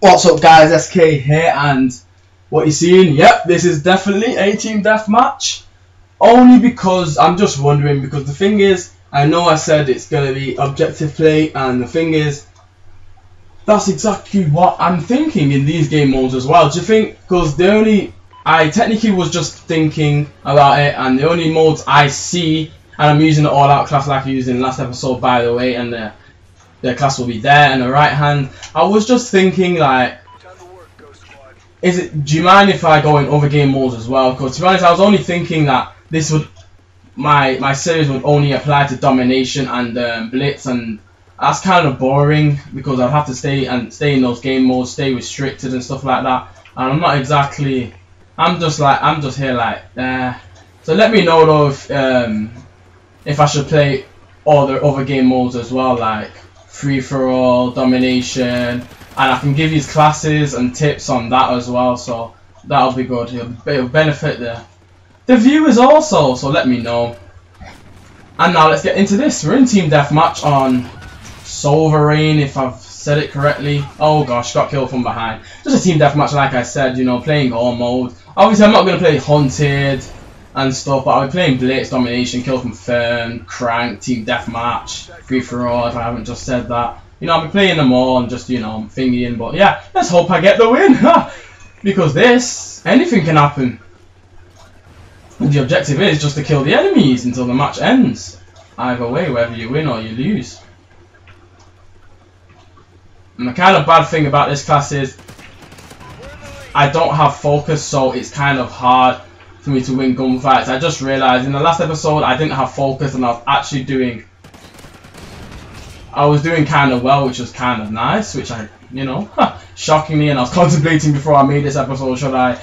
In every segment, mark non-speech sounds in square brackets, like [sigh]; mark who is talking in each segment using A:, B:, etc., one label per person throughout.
A: What's up guys, SK here and what you're seeing, yep, this is definitely a team deathmatch. Only because, I'm just wondering, because the thing is, I know I said it's going to be objective play and the thing is, that's exactly what I'm thinking in these game modes as well. Do you think, because the only, I technically was just thinking about it and the only modes I see, and I'm using the all out class like I used in last episode by the way, and the the class will be there and the right hand. I was just thinking like is it do you mind if I go in other game modes as well? Because to be honest I was only thinking that this would my my series would only apply to domination and um, blitz and that's kind of boring because I'd have to stay and stay in those game modes, stay restricted and stuff like that. And I'm not exactly I'm just like I'm just here like uh, so let me know though if um, if I should play all the other game modes as well like free for all, domination, and I can give you classes and tips on that as well. So that'll be good. It'll, it'll benefit the the viewers also. So let me know. And now let's get into this. We're in team deathmatch on Sovereign, if I've said it correctly. Oh gosh, got killed from behind. Just a team deathmatch, like I said. You know, playing all mode. Obviously, I'm not gonna play Hunted and stuff, but I'll be playing Blitz, Domination, Kill Confirmed, Crank, Team Deathmatch, Free For All, if I haven't just said that. You know, I'll be playing them all and just, you know, I'm thingying, but yeah, let's hope I get the win, [laughs] because this, anything can happen. And the objective is just to kill the enemies until the match ends. Either way, whether you win or you lose. And the kind of bad thing about this class is I don't have focus, so it's kind of hard for me to win gunfights. I just realised in the last episode I didn't have focus and I was actually doing... I was doing kind of well, which was kind of nice, which I, you know, [laughs] shockingly, and I was [laughs] contemplating before I made this episode, should I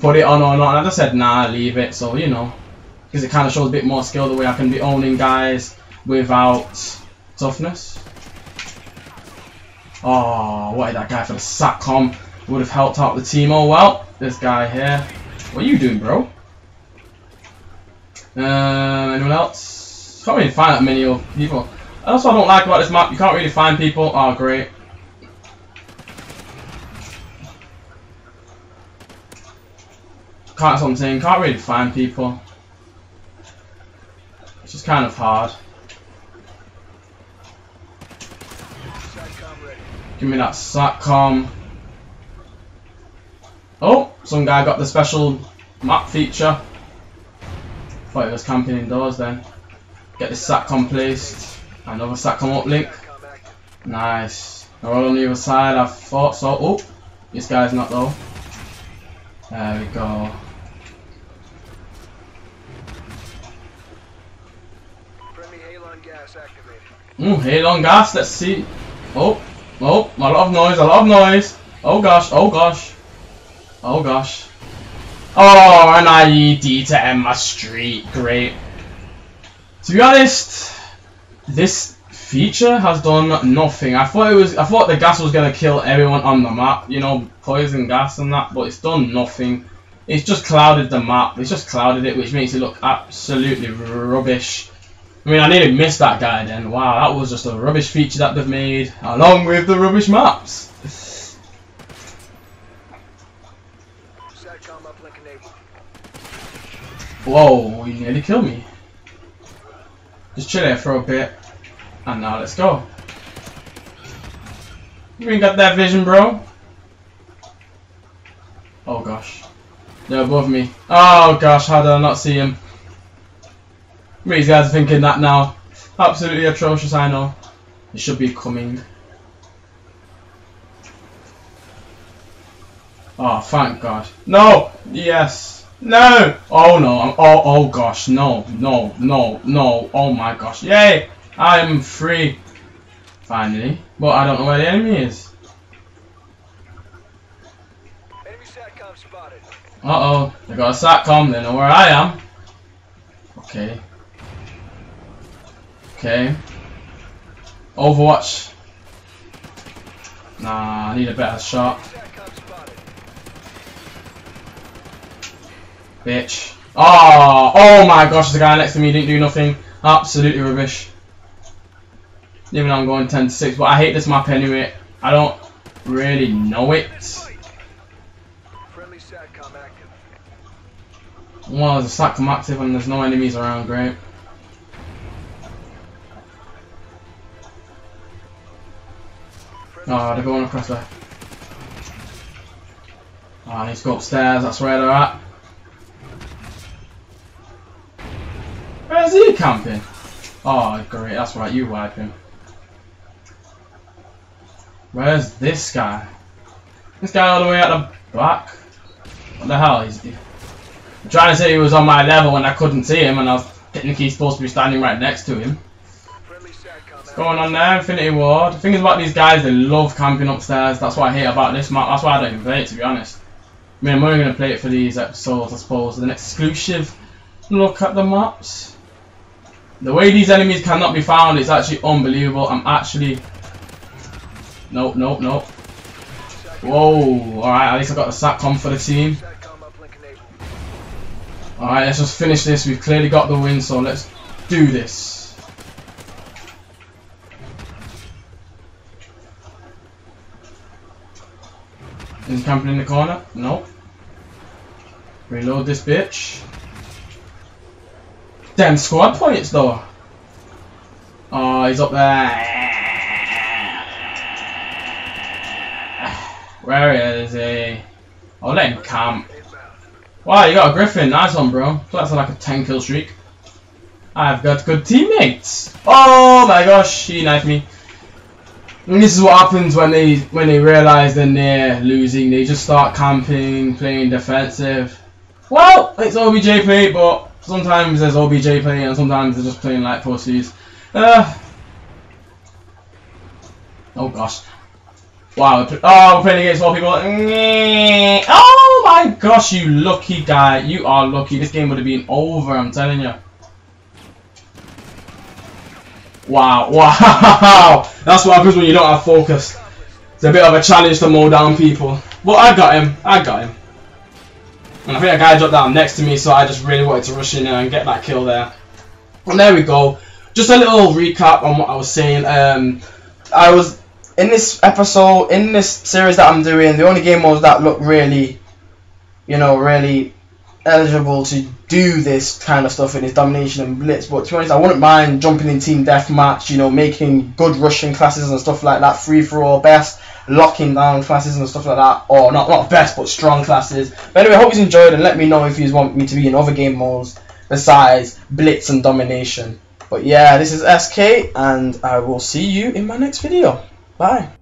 A: put it on or not, and I just said, nah, leave it, so, you know, because it kind of shows a bit more skill the way I can be owning guys without toughness. Oh, what that guy for the SATCOM? Would have helped out the team. Oh, well, this guy here. What are you doing, bro? Um, anyone else? Can't really find that many people. That's I don't like about this map. You can't really find people. Oh, great. Can't something. Can't really find people. It's just kind of hard. Give me that SATCOM. Oh, some guy got the special map feature. He was camping indoors then. Get this SATCOM placed. Another SATCOM uplink. Nice. They're all on the other side, I thought so. Oh, this guy's not though. There we go. Ooh, Halon gas, let's see. Oh, oh, a lot of noise, a lot of noise. Oh gosh, oh gosh. Oh gosh. Oh, an IED to end my streak. Great. To be honest, this feature has done nothing. I thought it was. I thought the gas was gonna kill everyone on the map. You know, poison gas and that, but it's done nothing. It's just clouded the map. It's just clouded it, which makes it look absolutely rubbish. I mean, I nearly missed that guy then. Wow, that was just a rubbish feature that they've made, along with the rubbish maps. Whoa, you nearly killed me. Just chill here for a bit. And now let's go. You ain't got that vision, bro. Oh gosh. They're above me. Oh gosh, how did I not see him? These guys are thinking that now. Absolutely atrocious, I know. It should be coming. Oh, thank God. No! Yes! No! Oh no, I'm, oh, oh gosh, no, no, no, no, oh my gosh, yay! I am free. Finally. But I don't know where the enemy is. Enemy SATCOM spotted. Uh oh, they got a SATCOM, they know where I am. Okay. Okay. Overwatch. Nah, I need a better shot. Bitch. Oh, oh my gosh, the guy next to me didn't do nothing. Absolutely rubbish. Even though I'm going 10 to 6, but I hate this map anyway. I don't really know it.
B: Friendly SATCOM active.
A: Well, there's a SATCOM active and there's no enemies around, great. Oh, they're going across there. Oh, I need to go upstairs, that's where they're at. Where's he camping? Oh, great, that's right, you wipe him. Where's this guy? This guy all the way at the back? What the hell? He's I'm trying to say he was on my level when I couldn't see him and I was technically supposed to be standing right next to him. What's going on there? Infinity Ward. The thing is about these guys, they love camping upstairs. That's what I hate about this map. That's why I don't even play it, to be honest. I mean, I'm only going to play it for these episodes, I suppose. An exclusive look at the maps. The way these enemies cannot be found is actually unbelievable. I'm actually... Nope, nope, nope. Whoa. Alright, at least I got the SATCOM for the team. Alright, let's just finish this. We've clearly got the win, so let's do this. Is camping in the corner? Nope. Reload this bitch. Damn squad points though. Oh, he's up there. Where is he? I'll let him camp. Wow, you got a Gryphon. Nice one, bro. That's like a 10 kill streak. I've got good teammates. Oh my gosh, he knifed me. And this is what happens when they when they realise they're near losing. They just start camping, playing defensive. Well, it's OBJ play, but sometimes there's OBJ playing, and sometimes they're just playing like pussies. Uh, oh gosh. Wow, oh, we're playing against more people. Oh my gosh, you lucky guy. You are lucky. This game would have been over, I'm telling you. Wow, [laughs] wow. That's what happens when you don't have focus. It's a bit of a challenge to mow down people. But I got him. I got him. And I think a guy dropped down next to me, so I just really wanted to rush in there and get that kill there. And there we go. Just a little recap on what I was saying. Um, I was in this episode, in this series that I'm doing, the only game modes that look really, you know, really eligible to do this kind of stuff in is Domination and Blitz. But to be honest, I wouldn't mind jumping in Team Deathmatch, you know, making good Russian classes and stuff like that, free for all, best, locking down classes and stuff like that, or not not best, but strong classes. But anyway, hope you enjoyed and let me know if you want me to be in other game modes besides Blitz and Domination. But yeah, this is SK, and I will see you in my next video. Bye.